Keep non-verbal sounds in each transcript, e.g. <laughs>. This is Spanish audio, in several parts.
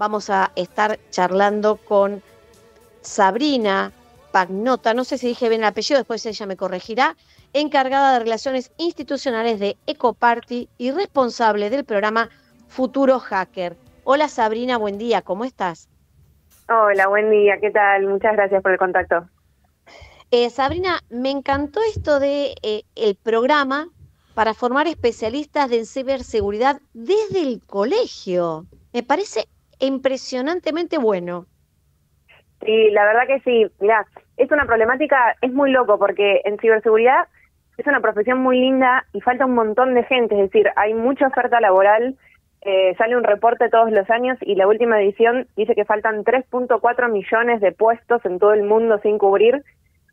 vamos a estar charlando con Sabrina Pagnota, no sé si dije bien el apellido, después ella me corregirá, encargada de relaciones institucionales de Ecoparty y responsable del programa Futuro Hacker. Hola Sabrina, buen día, ¿cómo estás? Hola, buen día, ¿qué tal? Muchas gracias por el contacto. Eh, Sabrina, me encantó esto de eh, el programa para formar especialistas de ciberseguridad desde el colegio. Me parece impresionantemente bueno. Sí, la verdad que sí. Mira, es una problemática, es muy loco porque en ciberseguridad es una profesión muy linda y falta un montón de gente, es decir, hay mucha oferta laboral, eh, sale un reporte todos los años y la última edición dice que faltan 3.4 millones de puestos en todo el mundo sin cubrir,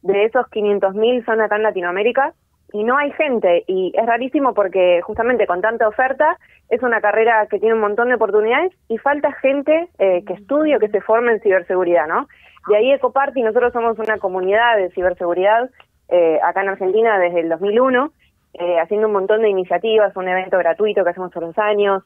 de esos 500.000 son acá en Latinoamérica y no hay gente y es rarísimo porque justamente con tanta oferta es una carrera que tiene un montón de oportunidades y falta gente eh, que estudie o que se forme en ciberseguridad, ¿no? De ahí Ecoparty, nosotros somos una comunidad de ciberseguridad eh, acá en Argentina desde el 2001, eh, haciendo un montón de iniciativas, un evento gratuito que hacemos todos los años,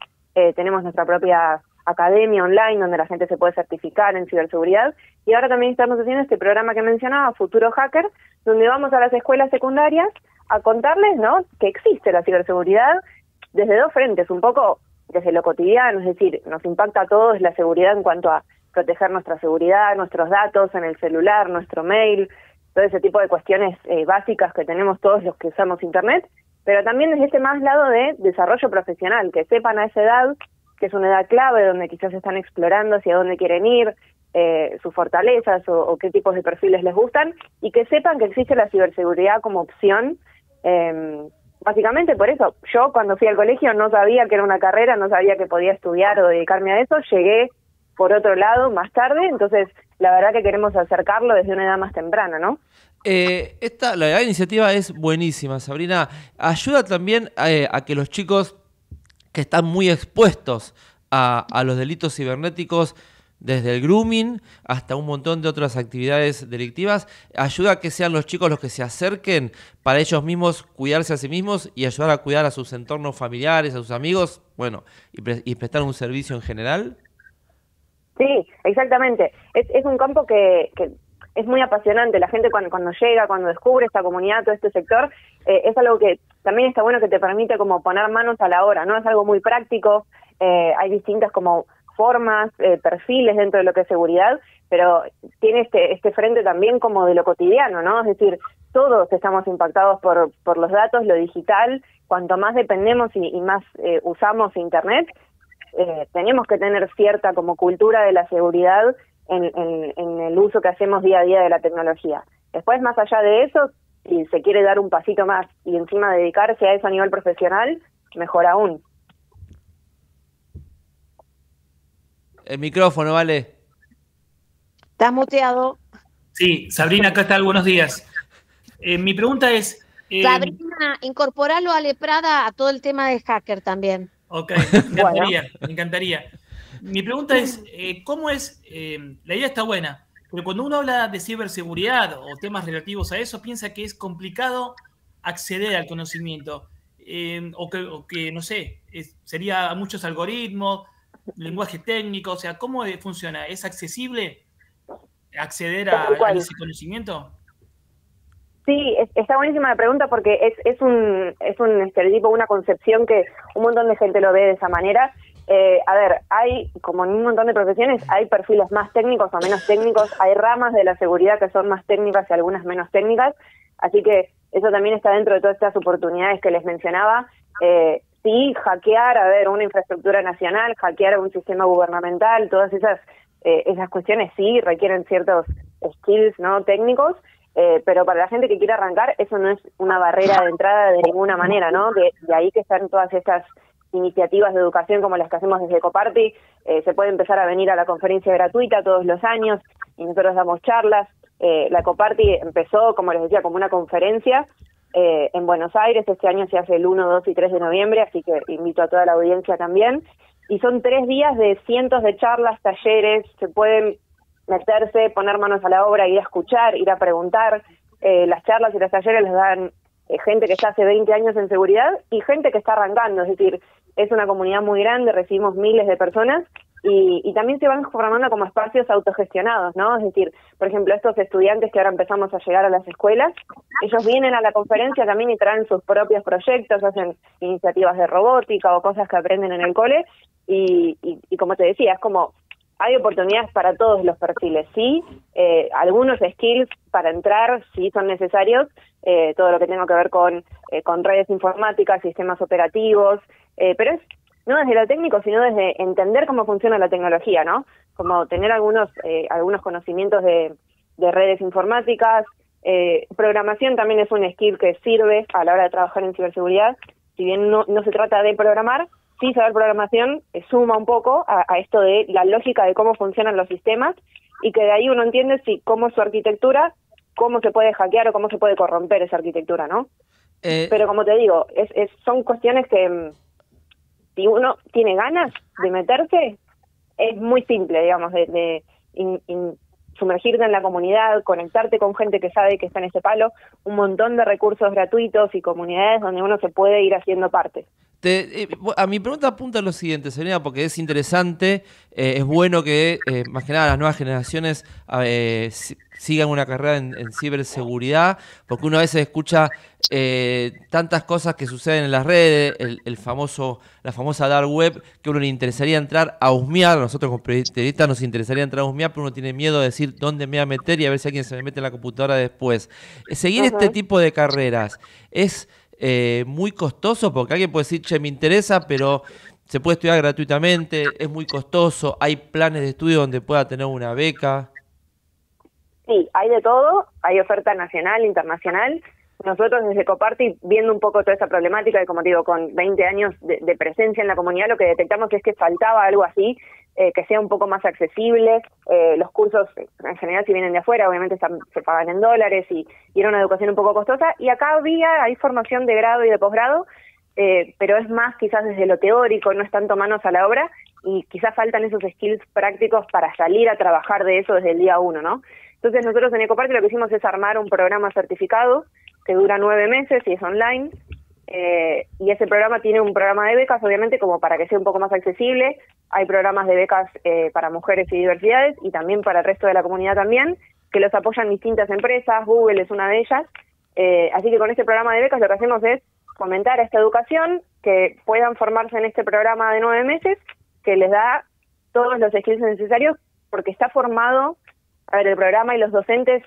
tenemos nuestra propia academia online donde la gente se puede certificar en ciberseguridad y ahora también estamos haciendo este programa que mencionaba, Futuro Hacker, donde vamos a las escuelas secundarias a contarles, ¿no? Que existe la ciberseguridad desde dos frentes, un poco desde lo cotidiano, es decir, nos impacta a todos la seguridad en cuanto a proteger nuestra seguridad, nuestros datos en el celular, nuestro mail, todo ese tipo de cuestiones eh, básicas que tenemos todos los que usamos Internet, pero también desde este más lado de desarrollo profesional, que sepan a esa edad, que es una edad clave donde quizás están explorando hacia dónde quieren ir, eh, sus fortalezas o, o, qué tipos de perfiles les gustan, y que sepan que existe la ciberseguridad como opción eh, básicamente por eso, yo cuando fui al colegio no sabía que era una carrera, no sabía que podía estudiar o dedicarme a eso, llegué por otro lado más tarde, entonces la verdad que queremos acercarlo desde una edad más temprana, ¿no? Eh, esta, la iniciativa es buenísima, Sabrina. Ayuda también eh, a que los chicos que están muy expuestos a, a los delitos cibernéticos desde el grooming hasta un montón de otras actividades delictivas, ayuda a que sean los chicos los que se acerquen para ellos mismos cuidarse a sí mismos y ayudar a cuidar a sus entornos familiares, a sus amigos, bueno, y, prestar un servicio en general? Sí, exactamente. Es, un campo que, que, es muy apasionante. La gente cuando, cuando llega, cuando descubre esta comunidad, todo este sector, eh, es algo que también está bueno que te permite como poner manos a la obra, ¿no? Es algo muy práctico. Eh, hay distintas como formas, eh, perfiles dentro de lo que es seguridad, pero tiene este, este frente también como de lo cotidiano, ¿no? Es decir, todos estamos impactados por, los datos, lo digital, cuanto más dependemos y, más eh, usamos Internet, eh, tenemos que tener cierta como cultura de la seguridad en, en, el uso que hacemos día a día de la tecnología. Después, más allá de eso, si se quiere dar un pasito más y encima dedicarse a eso a nivel profesional, mejor aún. El micrófono, vale. Estás muteado. Sí, Sabrina, acá está, buenos días. Eh, mi pregunta es... Eh, Sabrina, incorporalo a Leprada a todo el tema de hacker también. Ok, me <laughs> encantaría, me encantaría. Mi pregunta es, eh, ¿cómo es, la idea está buena, pero cuando uno habla de ciberseguridad o temas relativos a eso, piensa que es complicado acceder al conocimiento, o que, o, que, no sé, sería muchos algoritmos, lenguaje técnico? O sea, ¿cómo funciona? ¿Es accesible acceder a, ese conocimiento? Sí, está buenísima la pregunta porque es, es un es un estereotipo, una concepción que un montón de gente lo ve de esa manera. Eh, a ver, hay, como en un montón de profesiones, hay perfiles más técnicos o menos técnicos, hay ramas de la seguridad que son más técnicas y algunas menos técnicas, así que eso también está dentro de todas estas oportunidades que les mencionaba. Eh, sí hackear, a ver, una infraestructura nacional, hackear un sistema gubernamental, todas esas eh, esas cuestiones sí requieren ciertos skills no técnicos, eh, pero para la gente que quiere arrancar eso no es una barrera de entrada de ninguna manera, ¿no? De, ahí que están todas estas iniciativas de educación como las que hacemos desde Ecoparty, eh, se puede empezar a venir a la conferencia gratuita todos los años y nosotros damos charlas. Eh, la Ecoparty empezó, como les decía, como una conferencia eh, en Buenos Aires. Este año se hace el 1, 2 y 3 de noviembre, así que invito a toda la audiencia también. Y son tres días de cientos de charlas, talleres, se pueden meterse, poner manos a la obra, ir a escuchar, ir a preguntar. Eh, las charlas y los talleres les dan eh, gente que está hace 20 años en seguridad y gente que está arrancando, es decir, es una comunidad muy grande, recibimos miles de personas y, también se van formando como espacios autogestionados, ¿no? Es decir, por ejemplo, estos estudiantes que ahora empezamos a llegar a las escuelas, ellos vienen a la conferencia también y traen sus propios proyectos, hacen iniciativas de robótica o cosas que aprenden en el cole, y, y, como te decía, es como hay oportunidades para todos los perfiles, sí, eh, algunos skills para entrar, sí son necesarios, eh, todo lo que tenga que ver con, eh, con redes informáticas, sistemas operativos, pero es no desde lo técnico, sino desde entender cómo funciona la tecnología, ¿no? Como tener algunos, eh, algunos conocimientos de, redes informáticas. Eh, programación también es un skill que sirve a la hora de trabajar en ciberseguridad. Si bien no, no se trata de programar, sí saber programación eh, suma un poco a, esto de la lógica de cómo funcionan los sistemas y que de ahí uno entiende si cómo es su arquitectura, cómo se puede hackear o cómo se puede corromper esa arquitectura, ¿no? Pero como te digo, es, es, son cuestiones que mm, si uno tiene ganas de meterse, es muy simple, digamos, de, sumergirte en la comunidad, conectarte con gente que sabe que está en ese palo, un montón de recursos gratuitos y comunidades donde uno se puede ir haciendo parte. Eh, a mi pregunta apunta a lo siguiente, Serena, porque es interesante, eh, es bueno que eh, más que nada las nuevas generaciones sigan una carrera en, ciberseguridad, porque uno a veces escucha tantas cosas que suceden en las redes, el, famoso, la famosa dark web, que uno le interesaría entrar a husmear, nosotros como periodistas nos interesaría entrar a husmear, pero uno tiene miedo de decir dónde me voy a meter y a ver si alguien se me mete en la computadora después. Seguir este tipo de carreras es eh, muy costoso, porque alguien puede decir, che, me interesa, pero se puede estudiar gratuitamente, es muy costoso, hay planes de estudio donde pueda tener una beca. Sí, hay de todo, hay oferta nacional, internacional. Nosotros desde Coparty, viendo un poco toda esa problemática y como digo, con 20 años de presencia en la comunidad, lo que detectamos es que faltaba algo así eh, que sea un poco más accesible. Eh, los cursos, en general, si vienen de afuera, obviamente se pagan en dólares y, era una educación un poco costosa. Y acá había, hay formación de grado y de posgrado, eh, pero es más quizás desde lo teórico, no es tanto manos a la obra y quizás faltan esos skills prácticos para salir a trabajar de eso desde el día uno, ¿no? Entonces nosotros en Ecoparte lo que hicimos es armar un programa certificado que dura nueve meses y es online, eh, y ese programa tiene un programa de becas, obviamente, como para que sea un poco más accesible. Hay programas de becas eh, para mujeres y diversidades y también para el resto de la comunidad también, que los apoyan distintas empresas, Google es una de ellas. Eh, así que con este programa de becas lo que hacemos es fomentar esta educación, que puedan formarse en este programa de nueve meses, que les da todos los skills necesarios, porque está formado, a ver, el programa y los docentes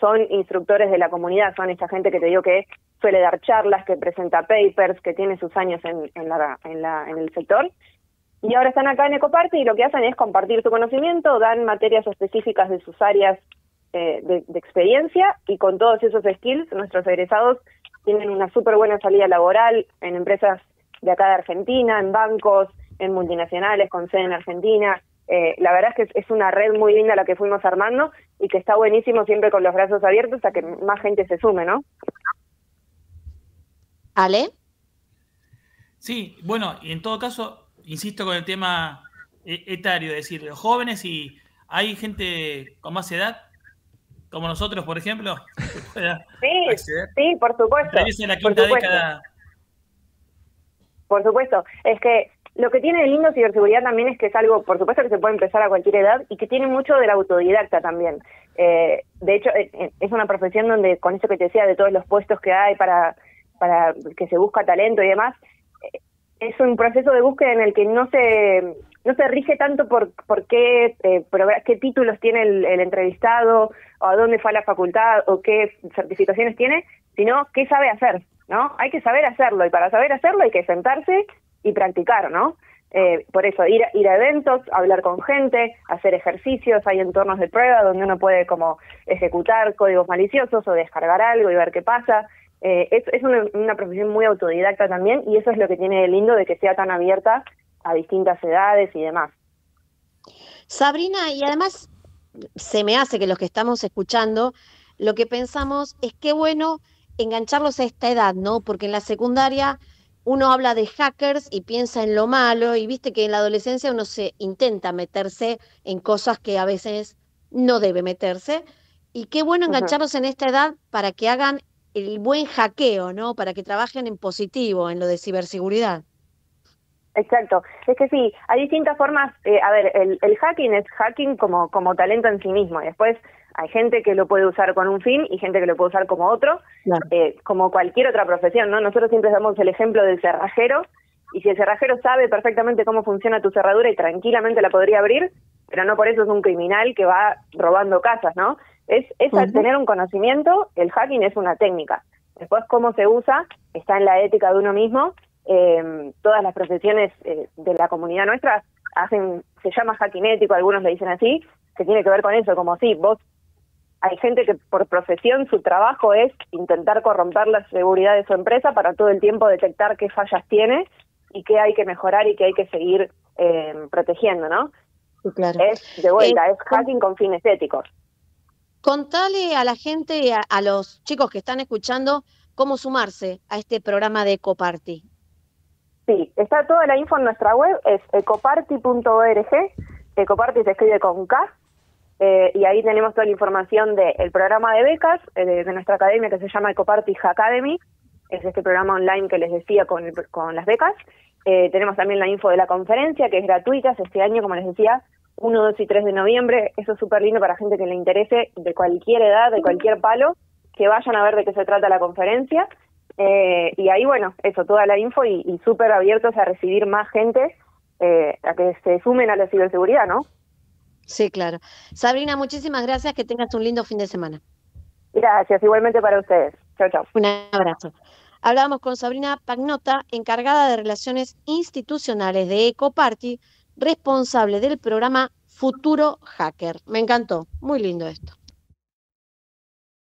son instructores de la comunidad, son esta gente que te digo que suele dar charlas, que presenta papers, que tiene sus años en, en, la, en, la, en el sector. Y ahora están acá en Ecoparte y lo que hacen es compartir su conocimiento, dan materias específicas de sus áreas eh, de, experiencia y con todos esos skills nuestros egresados tienen una súper buena salida laboral en empresas de acá de Argentina, en bancos, en multinacionales con sede en Argentina. Eh, la verdad es que es una red muy linda la que fuimos armando y que está buenísimo siempre con los brazos abiertos a que más gente se sume, ¿no? Ale. Sí, bueno, y en todo caso, insisto con el tema e-, etario, es decir, los jóvenes y hay gente con más edad, como nosotros, por ejemplo, <laughs> sí, Sí, por supuesto. En la quinta década. Por supuesto. Es que lo que tiene de lindo ciberseguridad también es que es algo, por supuesto, que se puede empezar a cualquier edad y que tiene mucho de la autodidacta también. Eh, de hecho, eh, eh, es una profesión donde, con eso que te decía, de todos los puestos que hay para para que se busca talento y demás, es un proceso de búsqueda en el que no se no se rige tanto por, por qué, eh, qué títulos tiene el, entrevistado, o a dónde fue a la facultad, o qué certificaciones tiene, sino qué sabe hacer, ¿no? Hay que saber hacerlo, y para saber hacerlo hay que sentarse y practicar, ¿no? Eh, por eso, ir, ir a eventos, hablar con gente, hacer ejercicios, hay entornos de prueba donde uno puede como ejecutar códigos maliciosos o descargar algo y ver qué pasa. Eh, es, una, profesión muy autodidacta también y eso es lo que tiene de lindo de que sea tan abierta a distintas edades y demás. Sabrina, y además se me hace que los que estamos escuchando, lo que pensamos es qué bueno engancharlos a esta edad, ¿no? Porque en la secundaria uno habla de hackers y piensa en lo malo y viste que en la adolescencia uno se intenta meterse en cosas que a veces no debe meterse. Y qué bueno engancharlos en esta edad para que hagan el buen hackeo, ¿no? Para que trabajen en positivo, en lo de ciberseguridad. Exacto, es que sí, hay distintas formas, eh, a ver, el, el, hacking es hacking como, como talento en sí mismo, y después hay gente que lo puede usar con un fin y gente que lo puede usar como otro, eh, como cualquier otra profesión, ¿no? Nosotros siempre damos el ejemplo del cerrajero, y si el cerrajero sabe perfectamente cómo funciona tu cerradura y tranquilamente la podría abrir, pero no por eso es un criminal que va robando casas, ¿no? Es, es tener un conocimiento, el hacking es una técnica. Después cómo se usa está en la ética de uno mismo eh, todas las profesiones eh, de la comunidad nuestra hacen, se llama hacking ético, algunos le dicen así, que tiene que ver con eso, como si vos, hay gente que por profesión su trabajo es intentar corromper la seguridad de su empresa para todo el tiempo detectar qué fallas tiene y qué hay que mejorar y qué hay que seguir eh, protegiendo, ¿no? claro. Es, de vuelta, es hacking con fines éticos. Contale a la gente, a, a los chicos que están escuchando, cómo sumarse a este programa de Ecoparty. Sí, está toda la info en nuestra web, es ecoparty.org, ecoparty se escribe con K, eh, y ahí tenemos toda la información del programa de becas eh, de, nuestra academia que se llama Ecoparty Academy, es este programa online que les decía con, con las becas. Eh, tenemos también la info de la conferencia, que es gratuita, este año, como les decía, 1, 2 y 3 de noviembre. Eso es súper lindo para gente que le interese de cualquier edad, de cualquier palo, que vayan a ver de qué se trata la conferencia. Eh, y ahí, bueno, eso, toda la info y, súper abiertos a recibir más gente eh, a que se sumen a la ciberseguridad, ¿no? Sí, claro. Sabrina, muchísimas gracias, que tengas un lindo fin de semana. Gracias, igualmente para ustedes. Chao, chao. Un abrazo. Hablábamos con Sabrina Pagnota, encargada de Relaciones Institucionales de Ecoparty, responsable del programa Futuro Hacker. Me encantó, muy lindo esto.